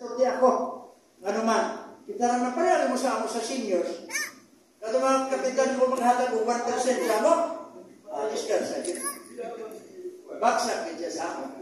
Seperti ako, nga naman, kita lang na pareho mo sa ako sa seniors. Kato mga kapitan ko maghatag o 1% sa amo, ah, discard sa akin. Baksak din siya sa amo.